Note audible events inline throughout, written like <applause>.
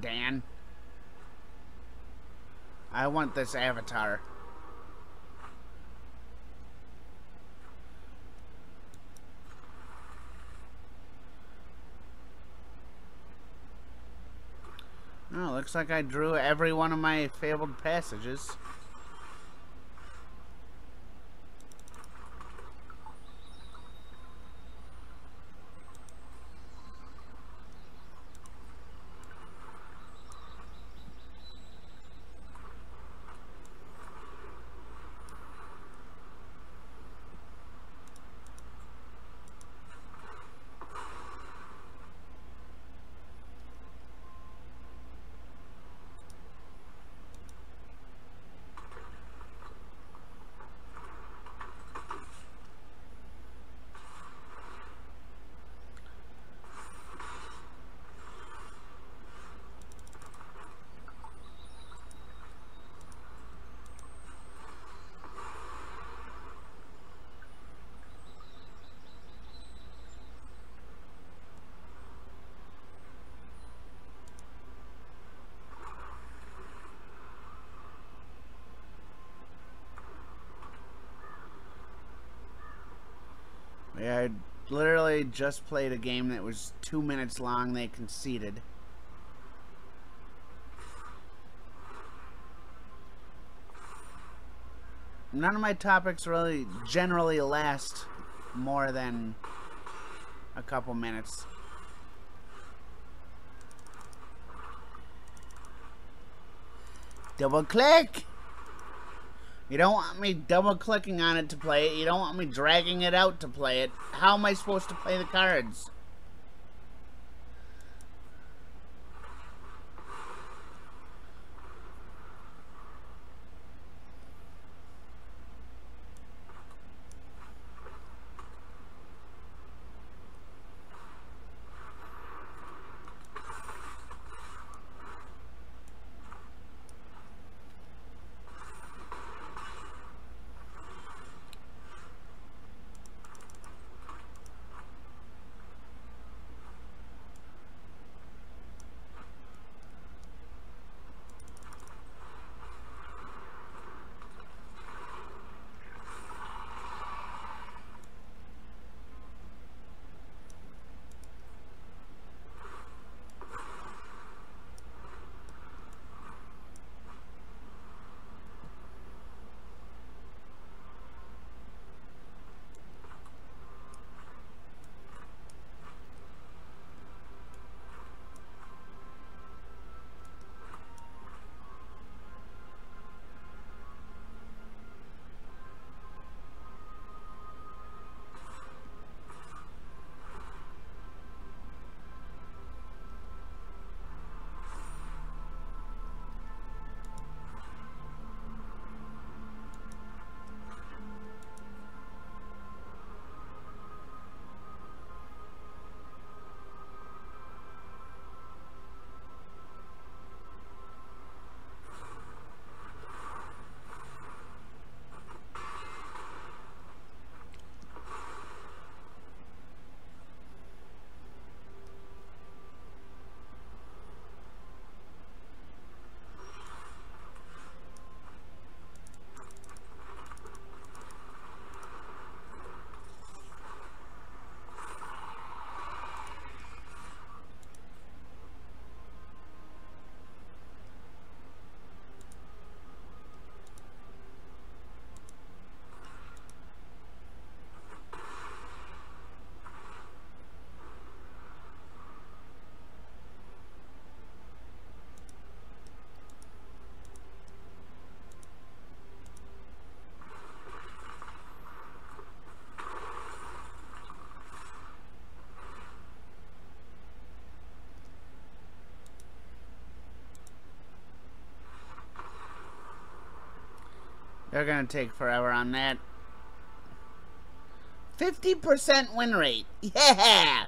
Dan. I want this avatar. Oh, looks like I drew every one of my fabled passages. Yeah, I literally just played a game that was two minutes long. They conceded. None of my topics really generally last more than a couple minutes. Double click! You don't want me double clicking on it to play it. You don't want me dragging it out to play it. How am I supposed to play the cards? They're gonna take forever on that. 50% win rate. Yeah!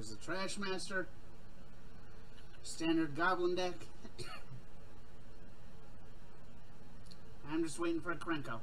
There's the Trash Master. Standard Goblin deck. <coughs> I'm just waiting for a Krenko.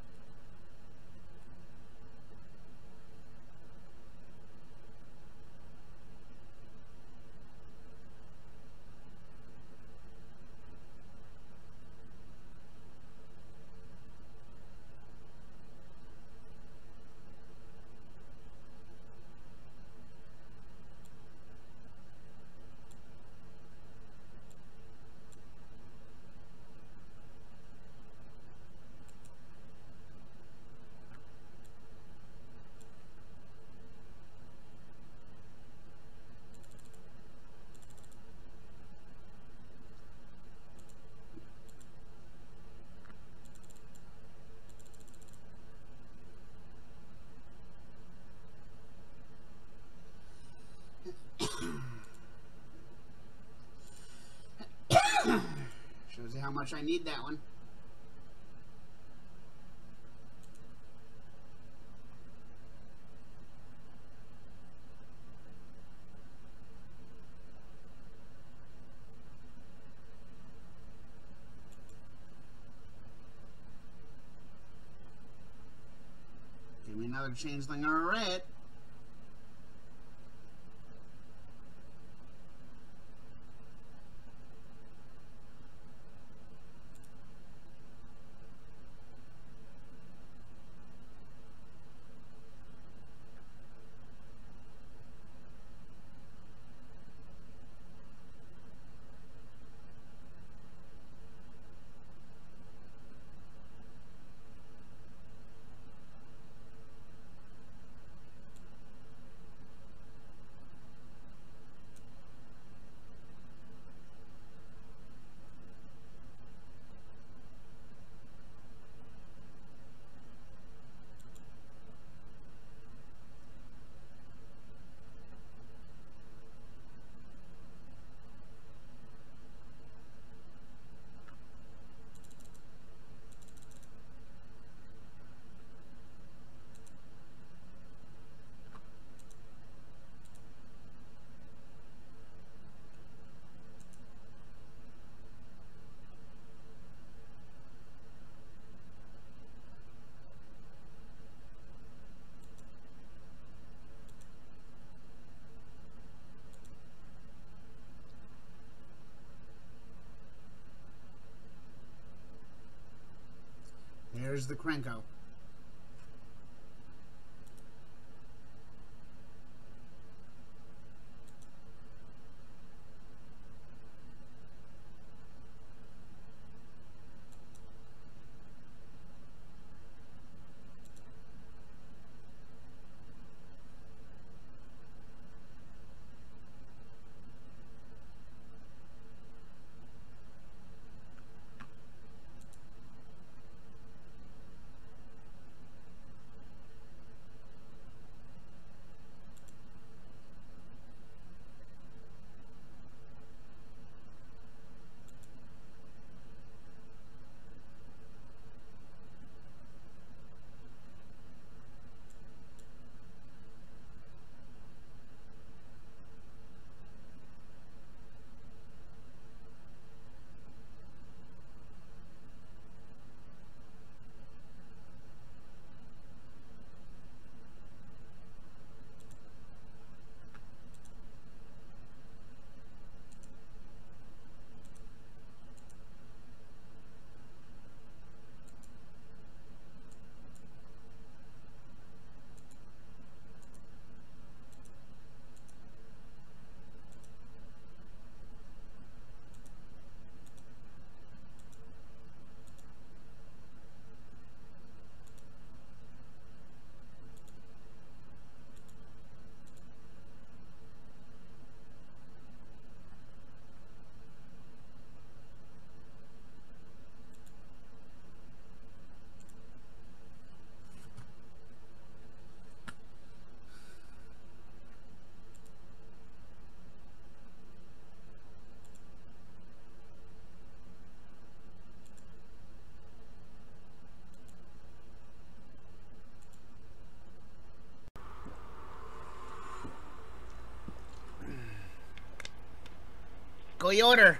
Shows you how much I need that one. Give me another changeling or a red. There's the Krenko. Coyote.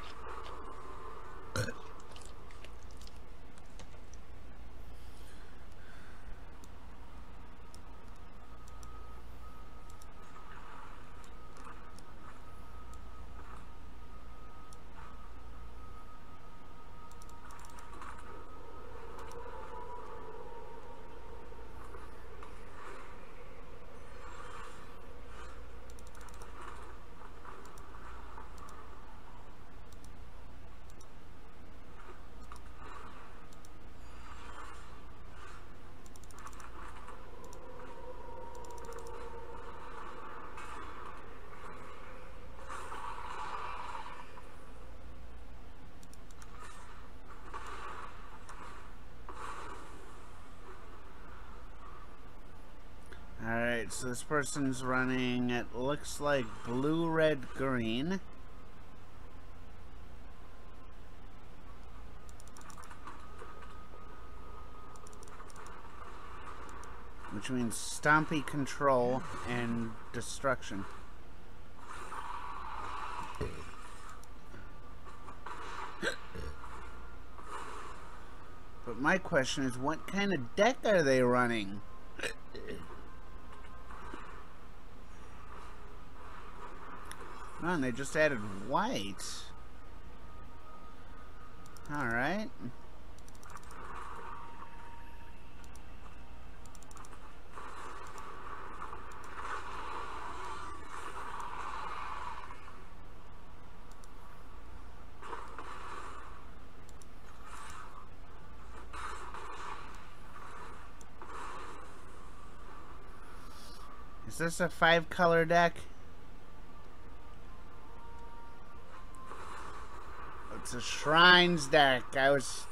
Alright, so this person's running, it looks like blue, red, green. Which means Stompy control and destruction. But my question is, what kind of deck are they running? And they just added white. Alright. Is this a five color deck? It's a shrines deck. I was...